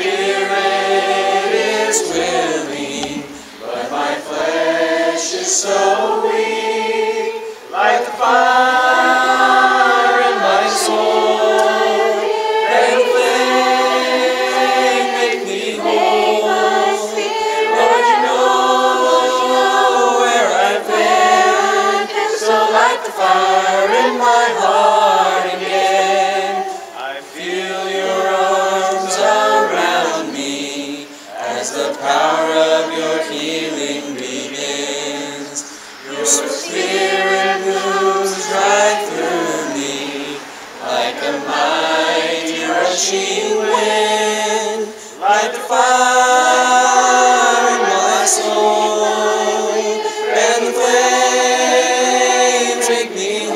spirit is willing, but my flesh is so weak, like the fire in my soul. And make me whole. Lord, you know where I've been, so like the fire in my heart. power of your healing begins. Your spirit moves right through me like a mighty rushing wind, like the fire in my soul, and the flames make me